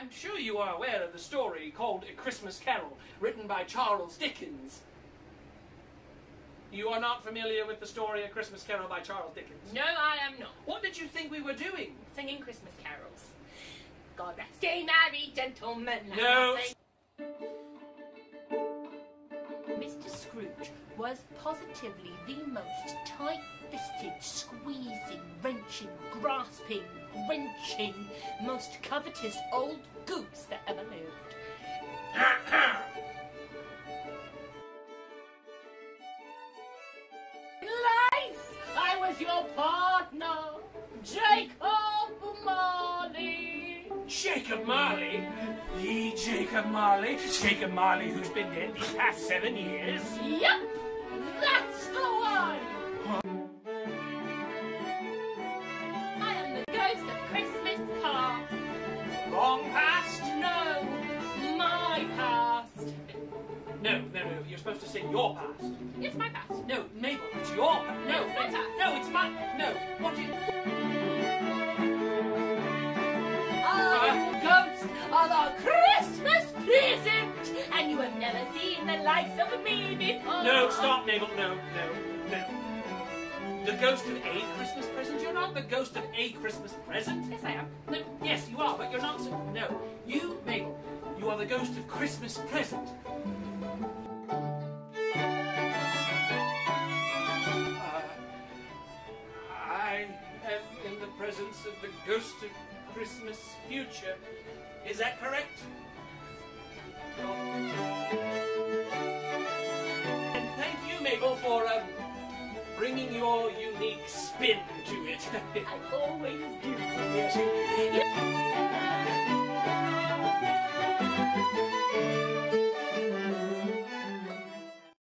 I'm sure you are aware of the story called A Christmas Carol, written by Charles Dickens. You are not familiar with the story A Christmas Carol by Charles Dickens? No, I am not. What did you think we were doing? Singing Christmas carols. God rest ye merry gentlemen. No. Mr. Scrooge was positively the most tight-fisted, squeezing, wrenching, grasping, wrenching, most covetous old goose that ever lived. Life, I was your partner, Jacob Marley. Jacob Marley? The Jacob Marley? Jacob Marley who's been dead these past seven years? Yep, that's the one. No, no, no, you're supposed to say your past. It's my past. No, Mabel, it's your past. No, it's my past. No, it's my. No, what is. The ghost of a Christmas present, and you have never seen the likes of me before. No, stop, Mabel. No, no, no. The ghost of a Christmas present? You're not the ghost of a Christmas present. Yes, I am. No, yes, you are, but you're not. So, no, you, Mabel, you are the ghost of Christmas present. Presence of the ghost of Christmas future. Is that correct? And thank you, Mabel, for um, bringing your unique spin to it. I always do. yes,